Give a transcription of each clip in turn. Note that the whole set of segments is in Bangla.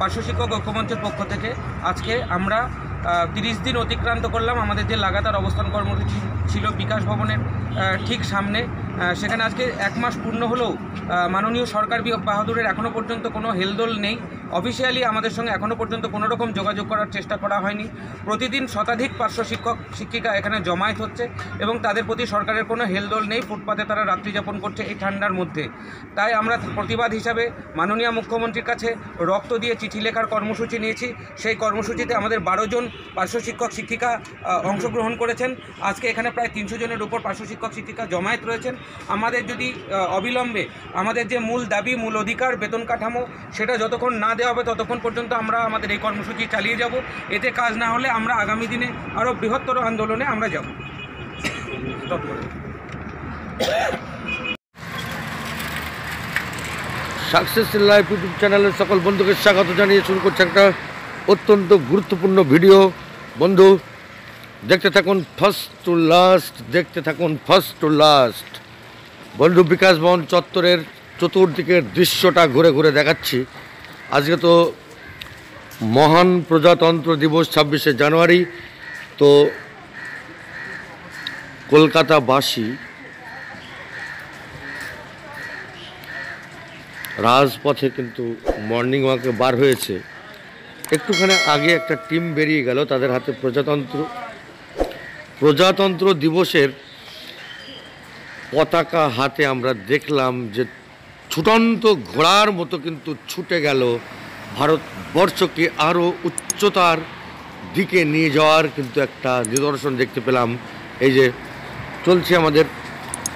পার্শ্ব শিক্ষক ঐক্যমঞ্চের পক্ষ থেকে আজকে আমরা তিরিশ দিন অতিক্রান্ত করলাম। আমাদের যে লাগাতার অবস্থান কর্মসূচি ছিল বিকাশ ভবনের ঠিক সামনে সেখানে আজকে এক মাস পূর্ণ হলেও মাননীয় সরকার বাহাদুরের এখনও পর্যন্ত কোনো হেলদোল নেই। অফিসিয়ালি আমাদের সঙ্গে এখনও পর্যন্ত কোনো রকম যোগাযোগ করার চেষ্টা করা হয়নি। প্রতিদিন শতাধিক পার্শ্ব শিক্ষক, শিক্ষিকা এখানে জমায়েত হচ্ছে এবং তাদের প্রতি সরকারের কোনো হেলদোল নেই। ফুটপাতে তারা রাত্রি যাপন করছে এই ঠান্ডার মধ্যে। তাই আমরা প্রতিবাদ হিসাবে মাননীয় মুখ্যমন্ত্রীর কাছে রক্ত দিয়ে চিঠি লেখার কর্মসূচি নিয়েছি। সেই কর্মসূচিতে আমাদের বারো জন পার্শ্ব শিক্ষক, শিক্ষিকা অংশগ্রহণ করেছেন। আজকে এখানে প্রায় তিনশো জনের উপর পার্শ্ব শিক্ষক, শিক্ষিকা জমায়েত রয়েছেন। আমাদের যদি অবিলম্বে আমাদের যে মূল দাবি, মূল অধিকার, বেতন কাঠামো, সেটা যতক্ষণ না দেওয়া হবে ততক্ষণ পর্যন্ত আমরা আমাদের এই কর্মসূচি চালিয়ে যাব। এতে কাজ না হলে আমরা আগামী দিনে আরও বৃহত্তর আন্দোলনে আমরা যাব। সাকসেস লাইভ ইউটিউব চ্যানেলের সকল বন্ধুকে স্বাগত জানিয়ে শুরু করছে একটা অত্যন্ত গুরুত্বপূর্ণ ভিডিও। বন্ধু, দেখতে থাকুন ফার্স্ট টু লাস্ট, দেখতে থাকুন ফার্স্ট টু লাস্ট। বন্ধু বিকাশ ভবন চত্বরের চতুর্দিকের দৃশ্যটা ঘুরে ঘুরে দেখাচ্ছি। আজকে তো মহান প্রজাতন্ত্র দিবস ছাব্বিশে জানুয়ারি। তো কলকাতাবাসী রাজপথে কিন্তু মর্নিং ওয়াকে বার হয়েছে। একটুখানি আগে একটা টিম বেরিয়ে গেল তাদের হাতে প্রজাতন্ত্র। প্রজাতন্ত্র দিবসের পতাকা হাতে আমরা দেখলাম যে ছুটন্ত ঘোড়ার মতো কিন্তু ছুটে গেল ভারতবর্ষকে আরও উচ্চতার দিকে নিয়ে যাওয়ার কিন্তু একটা নিদর্শন দেখতে পেলাম। এই যে চলছে আমাদের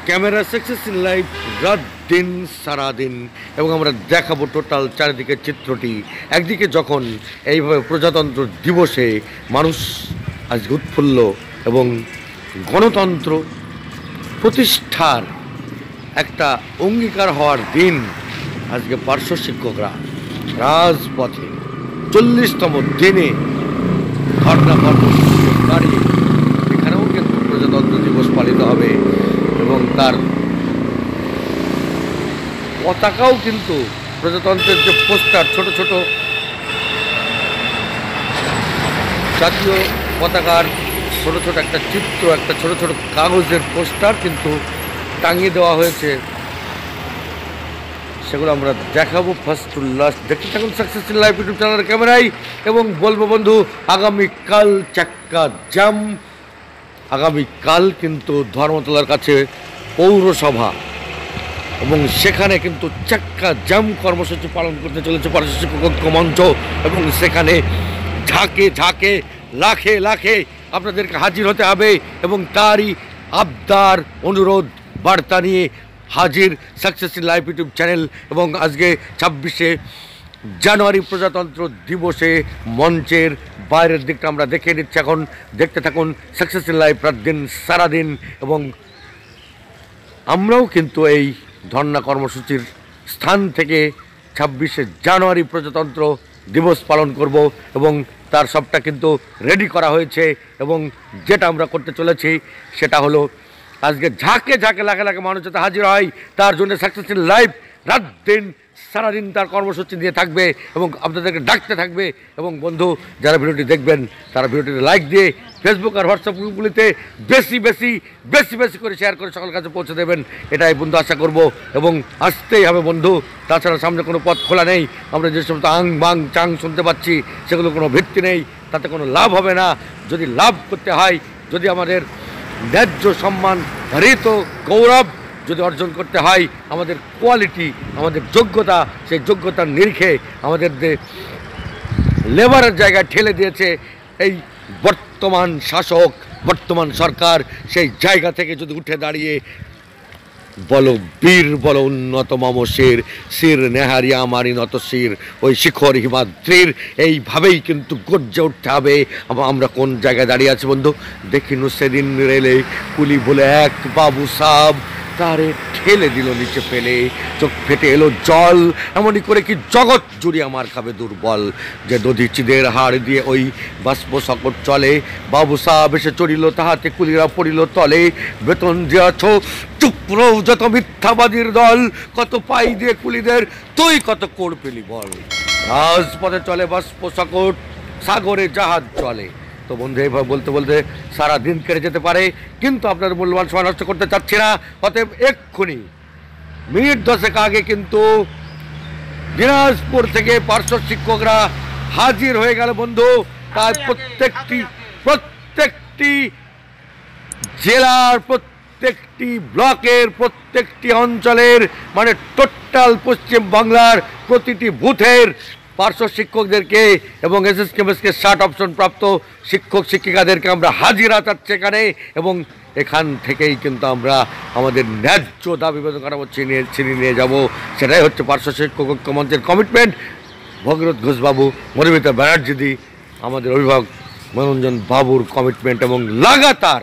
ক্যামেরা সাকসেস ইন লাইফ রাত দিন সারাদিন, এবং আমরা দেখাবো টোটাল চারিদিকের চিত্রটি। একদিকে যখন এইভাবে প্রজাতন্ত্র দিবসে মানুষ আজকে উৎফুল্ল এবং গণতন্ত্র প্রতিষ্ঠার একটা অঙ্গীকার হওয়ার দিন আজকে পার্শ্ব শিক্ষকরা রাজপথে চল্লিশতম দিনে ধর্ণা কর্মসূচি দাঁড়িয়ে এখানেও কিন্তু প্রজাতন্ত্র দিবস পালিত হবে এবং তার পতাকাও কিন্তু প্রজাতন্ত্রের যে পোস্টার, ছোট ছোট জাতীয় পতাকার ছোট ছোট একটা চিত্র, একটা ছোট ছোট কাগজের পোস্টার কিন্তু টাঙিয়ে দেওয়া হয়েছে। সেগুলো আমরা দেখাবো ফার্স্ট টু লাস্ট দেখতে থাকুন সাকসেসফুল লাইভ ইউটিউব চ্যানেলের ক্যামেরায় এবং বলব বন্ধু আগামীকাল চাক্কা জাম। আগামীকাল কিন্তু ধর্মতলার কাছে পৌরসভা এবং সেখানে কিন্তু চাক্কা জাম কর্মসূচি পালন করতে চলেছে শিক্ষক মঞ্চ এবং সেখানে ঝাঁকে ঝাঁকে, লাখে লাখে আপনাদেরকে হাজির হতে হবে এবং তারই আবদার, অনুরোধ, বার্তা নিয়ে হাজির সাকসেসফুল লাইভ ইউটিউব চ্যানেল এবং আজকে ছাব্বিশে জানুয়ারি প্রজাতন্ত্র দিবসে মঞ্চের বাইরের দিকটা আমরা দেখে নিচ্ছি এখন দেখতে থাকুন সাকসেসফুল লাইভ রাত দিন সারাদিন এবং আমরাও কিন্তু এই ধর্ণা কর্মসূচির স্থান থেকে ছাব্বিশে জানুয়ারি প্রজাতন্ত্র দিবস পালন করব এবং তার সবটা কিন্তু রেডি করা হয়েছে এবং যেটা আমরা করতে চলেছি সেটা হলো আজকে ঝাঁকে ঝাঁকে লাখে লাখে মানুষ যাতে হাজির হয়, তার জন্য সাকসেসফুল লাইফ রাত দিন, সারাদিন তার কর্মসূচি দিয়ে থাকবে এবং আপনাদেরকে ডাকতে থাকবে। এবং বন্ধু, যারা ভিডিওটি দেখবেন, তারা ভিডিওটিতে লাইক দিয়ে ফেসবুক আর হোয়াটসঅ্যাপ গ্রুপগুলিতে বেশি বেশি বেশি বেশি করে শেয়ার করে সকল কাছে পৌঁছে দেবেন। এটাই বন্ধু আশা করব। এবং আসতেই হবে বন্ধু। তাছাড়া সামনে কোনো পথ খোলা নেই। আমরা যে সমস্ত আং, বাং, চাং শুনতে পাচ্ছি সেগুলো কোনো ভিত্তি নেই। তাতে কোনো লাভ হবে না। যদি লাভ করতে হয়, যদি আমাদের ন্যায্য সম্মান হৃত গৌরব যদি অর্জন করতে হয়, আমাদের কোয়ালিটি আমাদের যোগ্যতা, সেই যোগ্যতার নিরিখে আমাদের যে লেবারের জায়গায় ঠেলে দিয়েছে, এই বর্তমান শাসক, বর্তমান সরকার, সেই জায়গা থেকে যদি উঠে দাঁড়িয়ে, বলো বীর, বলো উন্নত মম শির শির নেহারি আমারই নত শির, ওই শিখর হিমাদ্রির, এইভাবেই কিন্তু গর্জে উঠতে হবে। আমরা কোন জায়গায় দাঁড়িয়ে আছি বন্ধু? দেখিনু সেদিন রেলে, কুলি বলে এক বাবু সাব তারে ঠেলে দিল, নিচে ফেলে, চোখ ফেটে এলো জল। এমনই করে কি জগৎ জুড়ে আমার খাবে দুর্বল। যে নদী চিদের হাড় দিয়ে ওই বাষ্প সকট চলে, বাবু সাহেব এসে চড়িল, তাহাতে কুলিরা পড়িল তলে। বেতন দিয়াছ চুপ রও যত মিথ্যাবাদীর দল। কত পাই দিয়ে কুলিদের তুই কত কোড় পেলি বল। রাজপথে চলে বাষ্প সাগর সাগরে জাহাজ চলে। তো বন্ধু এইভাবে বলতে বলতে সারা দিন কেটে যেতে পারে কিন্তু আপনার মূল্যবান সময় নষ্ট করতে চাচ্ছি না। অতএব এক্ষুনি মিনিট দশেক আগে কিন্তু দিনাজপুর থেকে পার্শ্ব শিক্ষকরা হাজির হয়ে গেল বন্ধু। তার প্রত্যেকটি প্রত্যেকটি জেলার প্রত্যেকটি ব্লকের প্রত্যেকটি অঞ্চলের মানে টোটাল পশ্চিম বাংলার প্রতিটি বুথের পার্শ্ব শিক্ষকদেরকে এবং এস এস কেমএসকে ষাট অপশন প্রাপ্ত শিক্ষক, শিক্ষিকাদেরকে আমরা হাজিরা চাচ্ছি এখানে এবং এখান থেকেই কিন্তু আমরা আমাদের ন্যায্য দাবি বেদন করাবো, ছিনিয়ে ছিনিয়ে নিয়ে যাব। সেটাই হচ্ছে পার্শ্ব শিক্ষক ঐক্য মঞ্চের কমিটমেন্ট ভগীরথ ঘোষবাবু মনিমিতা ব্যানার্জিদি, আমাদের অভিভাবক মনোরঞ্জন বাবুর কমিটমেন্ট এবং লাগাতার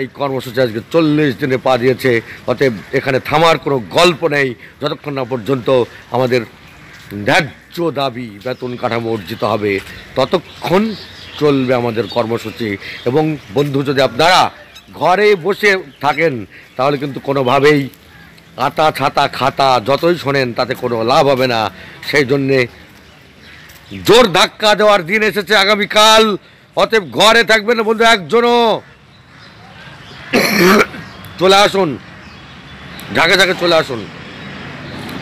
এই কর্মসূচি আজকে চল্লিশ দিনে পা দিয়েছে। অতএব এখানে থামার কোনো গল্প নেই। যতক্ষণ না পর্যন্ত আমাদের ন্যায্য দাবি বেতন কাঠামো অর্জিত হবে। ততক্ষণ চলবে আমাদের কর্মসূচি এবং বন্ধু যদি আপনারা ঘরে বসে থাকেন, তাহলে কিন্তু কোনোভাবেই আতা ছাতা খাতা যতই শোনেন তাতে কোনো লাভ হবে না। সেই জন্যে জোর ধাক্কা দেওয়ার দিন এসেছে আগামীকাল। অতএব ঘরে থাকবেন না বন্ধু, একজনও। চলে আসুন। ঝাঁকে ঝাঁকে চলে আসুন।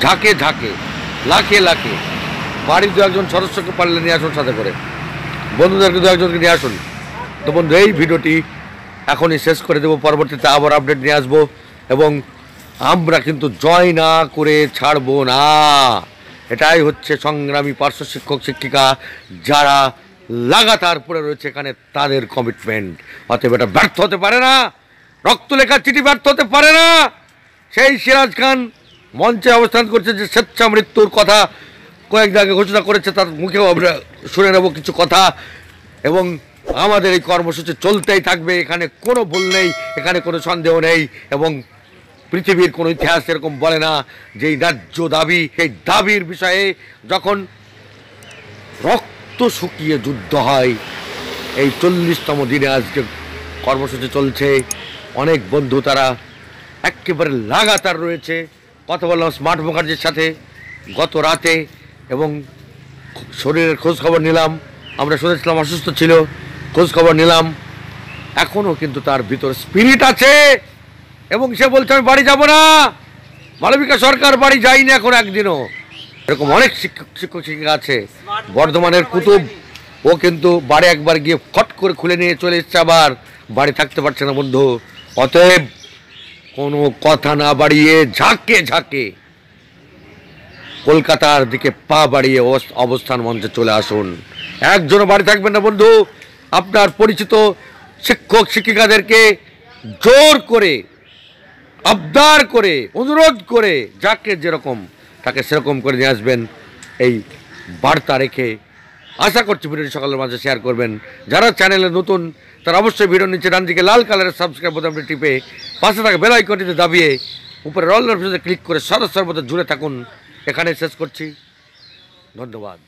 ঝাঁকে ঝাঁকে। লাখে লাখে। বাড়ির দু একজন সদস্যকে পারলে নিয়ে আসুন সাথে করে। বন্ধুদেরকে দু একজনকে নিয়ে আসুন। তো বন্ধু, এই ভিডিওটি এখনই শেষ করে দেবো। পরবর্তীতে আবার আপডেট নিয়ে আসব এবং আমরা কিন্তু জয় না করে ছাড়বো না। এটাই হচ্ছে সংগ্রামী পার্শ্ব শিক্ষক, শিক্ষিকা যারা লাগাতার পড়ে রয়েছে এখানে, তাদের কমিটমেন্ট অতএব এটা ব্যর্থ হতে পারে না। রক্ত রক্তলেখার চিঠি ব্যর্থ হতে পারে না। সেই সিরাজ খান মঞ্চে অবস্থান করছে যে স্বেচ্ছা মৃত্যুর কথা কয়েক আগে ঘোষণা করেছে, তার মুখেও আমরা শুনে নেব কিছু কথা। এবং আমাদের এই কর্মসূচি চলতেই থাকবে, এখানে কোনো ভুল নেই, এখানে কোনো সন্দেহ নেই, এবং পৃথিবীর কোনো ইতিহাস এরকম বলে না যে এই ন্যায্য দাবি। সেই দাবির বিষয়ে যখন রক্ত শুকিয়ে যুদ্ধ হয়, এই চল্লিশতম দিনে আজকে কর্মসূচি চলছে। অনেক বন্ধু তারা একেবারে লাগাতার রয়েছে। কথা বললাম স্মার্ট মুখার্জির সাথে। গত রাতে এবং শরীরের খোঁজ খবর নিলাম। আমরা শুনেছিলাম অসুস্থ ছিল খোঁজ খবর নিলাম। এখনও কিন্তু তার ভিতর স্পিরিট আছে এবং সে বলছে আমি বাড়ি যাব না। মালবিকা সরকার বাড়ি যায়নি এখন একদিনও। এরকম অনেক শিক্ষক শিক্ষক শিক্ষিকা আছে। বর্ধমানের কুতুব ও কিন্তু বাড়ি একবার গিয়ে ফট করে খুলে নিয়ে চলে এসছে আবার। বাড়ি থাকতে পারছে না বন্ধু। অতএব কোনো কথা না বাড়িয়ে ঝাঁকে ঝাঁকে কলকাতার দিকে পা বাড়িয়ে অবস- অবস্থান মঞ্চে চলে আসুন। একজনও বাড়ি থাকবেন না বন্ধু, আপনার পরিচিত শিক্ষক, শিক্ষিকাদেরকে জোর করে, আবদার করে, অনুরোধ করে যাকে যেরকম, তাকে সেরকম করে নিয়ে আসবেন। এই বার্তা রেখে আশা করছি ভিডিওটি সকালের মাঝে শেয়ার করবেন। যারা চ্যানেলে নতুন, তারা অবশ্যই ভিডিও নিচে ডান দিকে লাল কালারের সাবস্ক্রাইব বোতামটি টিপে পাশে থাকা বেল আইকনটিতে দাবিয়ে উপরে রল নোটিফিকেশনে ক্লিক করে সদস্যের মধ্যে জুড়ে থাকুন। এখানে শেষ করছি। ধন্যবাদ।